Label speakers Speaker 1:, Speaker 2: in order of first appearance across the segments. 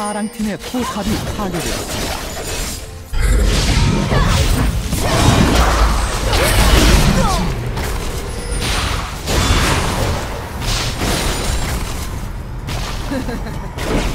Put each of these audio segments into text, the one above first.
Speaker 1: 파랑팀의 포탑이 파괴되었습니다.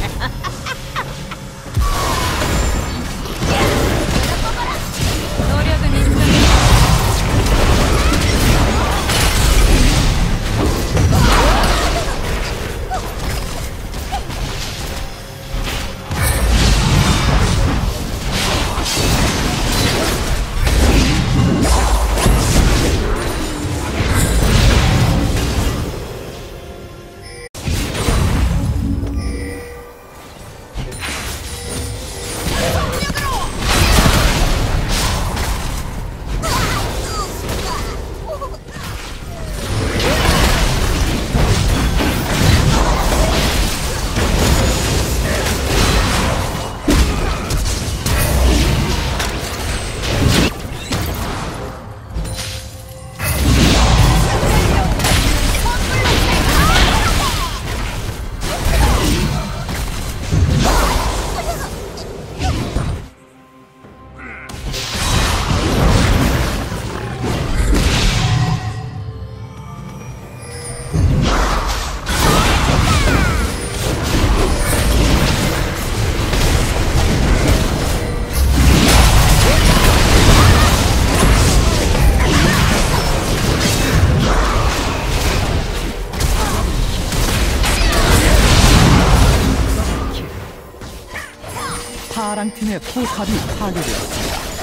Speaker 1: 파랑팀의 포탑이 파괴되었습니다.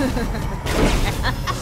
Speaker 1: Ha ha ha!